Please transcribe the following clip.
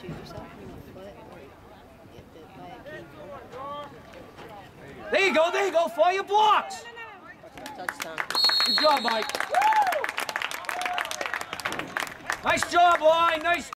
shoot yourself in the foot or get bit by a king There you go, there you go, fire your blocks. Touchdown. Good job, Mike. Nice job, Line. Nice